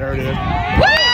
There it is. Woo!